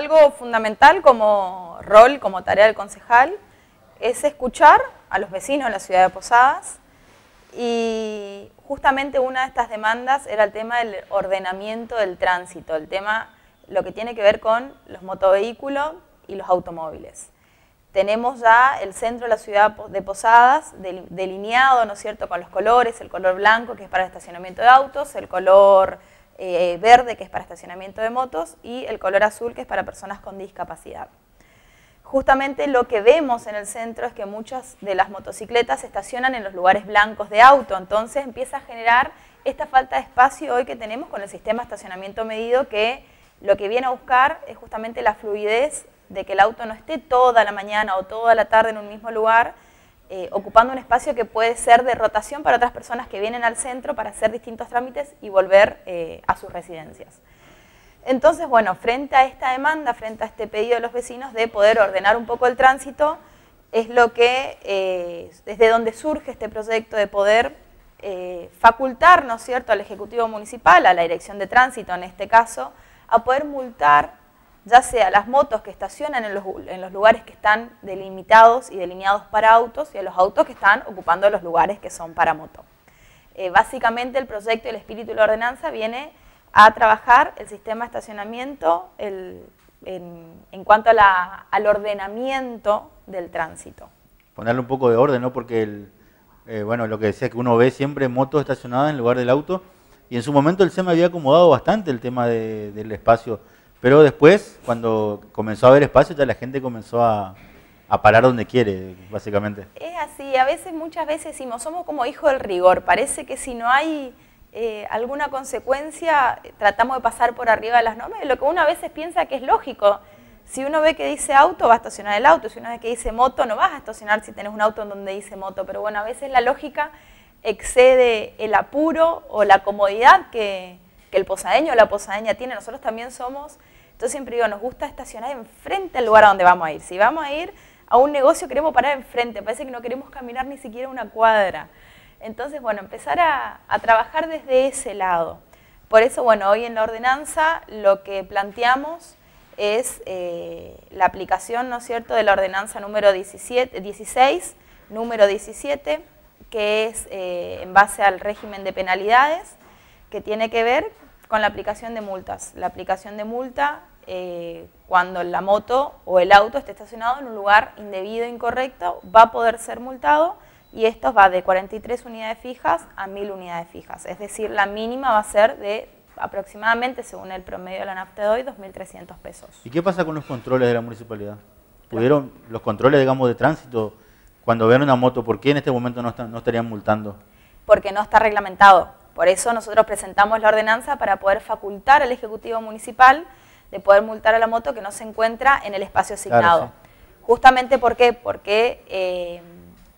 algo fundamental como rol, como tarea del concejal, es escuchar a los vecinos de la ciudad de Posadas y justamente una de estas demandas era el tema del ordenamiento del tránsito, el tema, lo que tiene que ver con los motovehículos y los automóviles. Tenemos ya el centro de la ciudad de Posadas delineado, ¿no es cierto?, con los colores, el color blanco que es para estacionamiento de autos, el color eh, verde que es para estacionamiento de motos y el color azul que es para personas con discapacidad. Justamente lo que vemos en el centro es que muchas de las motocicletas se estacionan en los lugares blancos de auto, entonces empieza a generar esta falta de espacio hoy que tenemos con el sistema de estacionamiento medido que lo que viene a buscar es justamente la fluidez de que el auto no esté toda la mañana o toda la tarde en un mismo lugar, eh, ocupando un espacio que puede ser de rotación para otras personas que vienen al centro para hacer distintos trámites y volver eh, a sus residencias. Entonces, bueno, frente a esta demanda, frente a este pedido de los vecinos de poder ordenar un poco el tránsito, es lo que, eh, desde donde surge este proyecto de poder facultar, ¿no es cierto?, al Ejecutivo Municipal, a la Dirección de Tránsito en este caso, a poder multar ya sea las motos que estacionan en los, lugares que están delimitados y delineados para autos y a los autos que están ocupando los lugares que son para moto. Eh, básicamente el proyecto y el espíritu de la ordenanza viene a trabajar el sistema de estacionamiento en, cuanto al ordenamiento del tránsito. Ponerle un poco de orden, ¿no? Porque eh, bueno, lo que decía que uno ve siempre motos estacionadas en lugar del auto y en su momento el SEM había acomodado bastante el tema del espacio pero después, cuando comenzó a haber espacio, ya la gente comenzó a, parar donde quiere, básicamente. Es así, a veces, muchas veces decimos, somos como hijos del rigor, parece que si no hay eh, alguna consecuencia, tratamos de pasar por arriba de las normas, lo que uno a veces piensa que es lógico. Si uno ve que dice auto, va a estacionar el auto, si uno ve que dice moto, no vas a estacionar si tenés un auto en donde dice moto, pero bueno, a veces la lógica excede el apuro o la comodidad que, que el posadeño o la posadeña tiene. Nosotros también somos entonces siempre digo, nos gusta estacionar enfrente al lugar a donde vamos a ir. Si vamos a ir a un negocio, queremos parar enfrente, parece que no queremos caminar ni siquiera una cuadra. Entonces, bueno, empezar a, trabajar desde ese lado. Por eso, bueno, hoy en la ordenanza lo que planteamos es eh, la aplicación, ¿no es cierto?, de la ordenanza número 17, 16, número 17, que es eh, en base al régimen de penalidades, que tiene que ver con la aplicación de multas. La aplicación de multa eh, cuando la moto o el auto esté estacionado en un lugar indebido e incorrecto, va a poder ser multado y esto va de 43 unidades fijas a 1000 unidades fijas. Es decir, la mínima va a ser de aproximadamente, según el promedio de la NAFTA de hoy, 2.300 pesos. ¿Y qué pasa con los controles de la municipalidad? ¿Pudieron los controles, digamos, de tránsito, cuando vean una moto, por qué en este momento no, no estarían multando? Porque no está reglamentado. Por eso nosotros presentamos la ordenanza para poder facultar al Ejecutivo Municipal de poder multar a la moto que no se encuentra en el espacio asignado. Justamente ¿por qué? porque eh,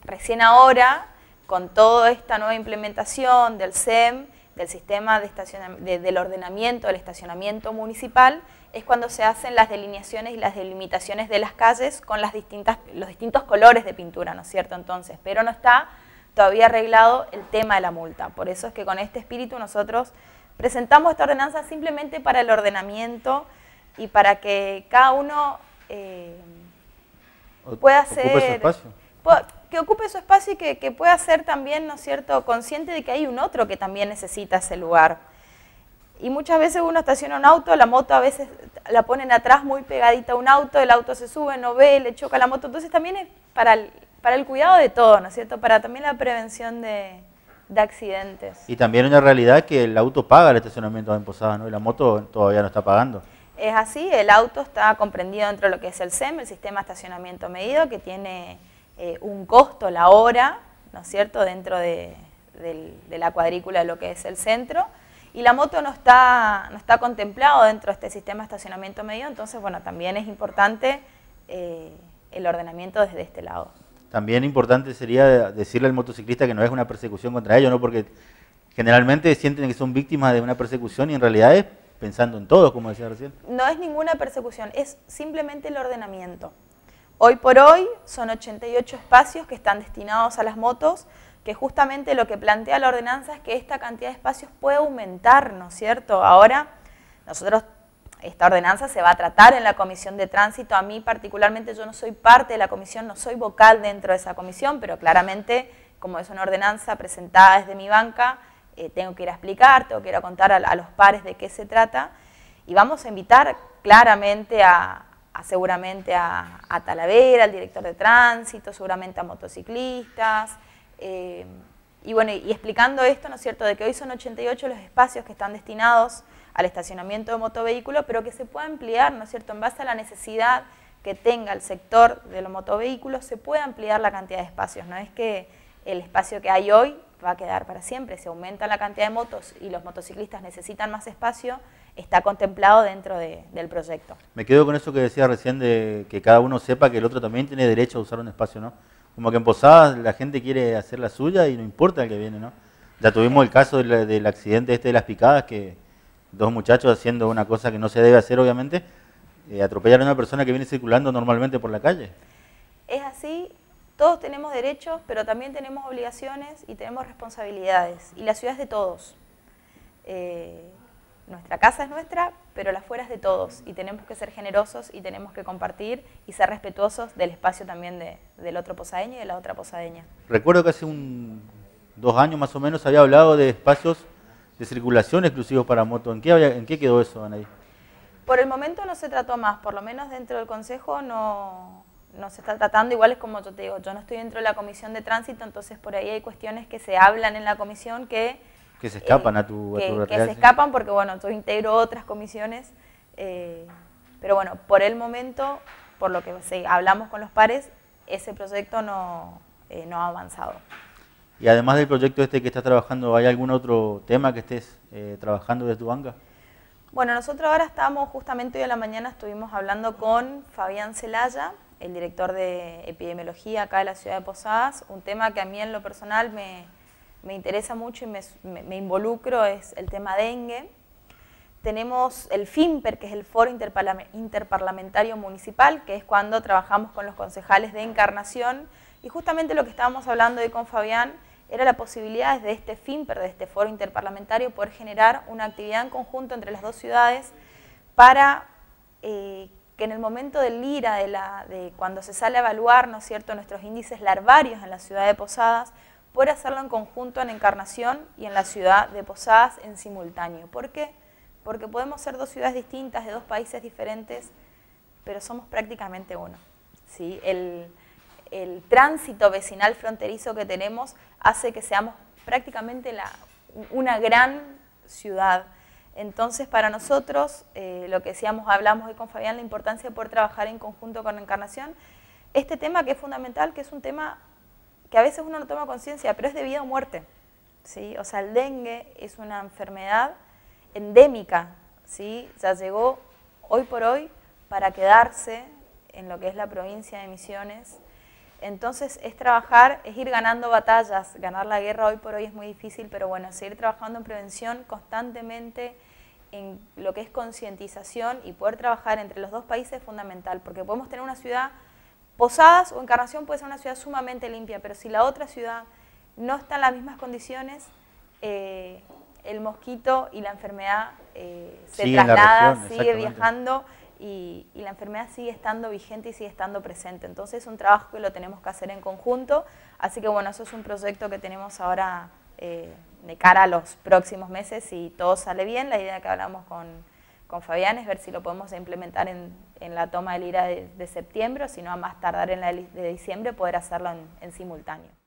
recién ahora, con toda esta nueva implementación del SEM, del sistema de del ordenamiento del estacionamiento municipal, es cuando se hacen las delineaciones y las delimitaciones de las calles con las distintas, los distintos colores de pintura, ¿no es cierto? Entonces, pero no está todavía arreglado el tema de la multa. Por eso es que con este espíritu nosotros presentamos esta ordenanza simplemente para el ordenamiento y para que cada uno eh, pueda ser... Que ocupe su espacio y que, pueda ser también, ¿no es cierto?, consciente de que hay un otro que también necesita ese lugar. Y muchas veces uno estaciona un auto, la moto a veces la ponen atrás muy pegadita a un auto, el auto se sube, no ve, le choca la moto. Entonces también es para el, para el cuidado de todo, ¿no es cierto? Para también la prevención de, accidentes. Y también una realidad que el auto paga el estacionamiento en Posadas, ¿no? Y la moto todavía no está pagando. Es así, el auto está comprendido dentro de lo que es el SEM, el sistema de estacionamiento medido, que tiene eh, un costo la hora, ¿no es cierto?, dentro de, la cuadrícula de lo que es el centro, y la moto no está, no está contemplado dentro de este sistema de estacionamiento medido, entonces, bueno, también es importante eh, el ordenamiento desde este lado. También importante sería decirle al motociclista que no es una persecución contra ellos, ¿no? porque generalmente sienten que son víctimas de una persecución y en realidad es pensando en todo, como decía recién. No es ninguna persecución, es simplemente el ordenamiento. Hoy por hoy son 88 espacios que están destinados a las motos, que justamente lo que plantea la ordenanza es que esta cantidad de espacios puede aumentar, ¿no es cierto? Ahora nosotros esta ordenanza se va a tratar en la comisión de tránsito. A mí particularmente yo no soy parte de la comisión, no soy vocal dentro de esa comisión, pero claramente como es una ordenanza presentada desde mi banca, eh, tengo que ir a explicar, tengo que ir a contar a, los pares de qué se trata y vamos a invitar claramente a, seguramente a, Talavera, al director de tránsito, seguramente a motociclistas, eh, y bueno, y explicando esto, ¿no es cierto?, de que hoy son 88 los espacios que están destinados al estacionamiento de motovehículos, pero que se pueda ampliar, ¿no es cierto?, en base a la necesidad que tenga el sector de los motovehículos, se puede ampliar la cantidad de espacios, no es que el espacio que hay hoy va a quedar para siempre, si aumenta la cantidad de motos y los motociclistas necesitan más espacio, está contemplado dentro del proyecto. Me quedo con eso que decía recién de que cada uno sepa que el otro también tiene derecho a usar un espacio, ¿no? Como que en Posadas la gente quiere hacer la suya y no importa el que viene, ¿no? Ya tuvimos el caso del, accidente este de las picadas, que dos muchachos haciendo una cosa que no se debe hacer, obviamente, eh, atropellaron a una persona que viene circulando normalmente por la calle. Es así, todos tenemos derechos, pero también tenemos obligaciones y tenemos responsabilidades. Y la ciudad es de todos. Eh, nuestra casa es nuestra, pero la fuera es de todos. Y tenemos que ser generosos y tenemos que compartir y ser respetuosos del espacio también del otro posadeño y de la otra posadeña. Recuerdo que hace un, dos años más o menos había hablado de espacios de circulación exclusivos para moto. ¿En qué, en qué quedó eso, Anaí? Por el momento no se trató más, por lo menos dentro del Consejo no, no se está tratando, igual es como yo te digo, yo no estoy dentro de la comisión de tránsito, entonces por ahí hay cuestiones que se hablan en la comisión que... Que se escapan a tu, que, que se escapan porque, bueno, yo integro otras comisiones, eh, pero bueno, por el momento, por lo que hablamos con los pares, ese proyecto no, eh, no ha avanzado. Y además del proyecto este que estás trabajando, ¿hay algún otro tema que estés eh, trabajando desde tu banca? Bueno, nosotros ahora estamos, justamente hoy a la mañana estuvimos hablando con Fabián Celaya, el director de epidemiología acá de la ciudad de Posadas. Un tema que a mí en lo personal me, interesa mucho y me, involucro es el tema dengue. Tenemos el FIMPER, que es el Foro Interparlamentario Municipal, que es cuando trabajamos con los concejales de Encarnación. Y justamente lo que estábamos hablando hoy con Fabián era la posibilidad de este FIMPER, de este Foro Interparlamentario, poder generar una actividad en conjunto entre las dos ciudades para eh, que en el momento del IRA, de, la, de cuando se sale a evaluar ¿no es cierto? nuestros índices larvarios en la ciudad de Posadas, pueda hacerlo en conjunto en Encarnación y en la ciudad de Posadas en simultáneo. ¿Por qué? Porque podemos ser dos ciudades distintas, de dos países diferentes, pero somos prácticamente uno. ¿sí? El, el tránsito vecinal fronterizo que tenemos hace que seamos prácticamente una gran ciudad. Entonces, para nosotros, eh, lo que decíamos, hablamos hoy con Fabián, la importancia de poder trabajar en conjunto con Encarnación, este tema que es fundamental, que es un tema que a veces uno no toma conciencia, pero es de vida o muerte. ¿sí? O sea, el dengue es una enfermedad endémica, ¿sí? ya llegó hoy por hoy para quedarse en lo que es la provincia de Misiones. Entonces es trabajar, es ir ganando batallas, ganar la guerra hoy por hoy es muy difícil, pero bueno, seguir trabajando en prevención constantemente, en lo que es concientización y poder trabajar entre los dos países es fundamental, porque podemos tener una ciudad, Posadas o Encarnación puede ser una ciudad sumamente limpia, pero si la otra ciudad no está en las mismas condiciones, eh, el mosquito y la enfermedad eh, se traslada, sigue viajando y, la enfermedad sigue estando vigente y sigue estando presente. Entonces es un trabajo que lo tenemos que hacer en conjunto, así que bueno, eso es un proyecto que tenemos ahora eh, de cara a los próximos meses y todo sale bien. La idea que hablamos con, con Fabián es ver si lo podemos implementar en, en la toma del IRA de, de septiembre o si no a más tardar en la de diciembre poder hacerlo en simultáneo.